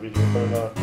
servicio para la,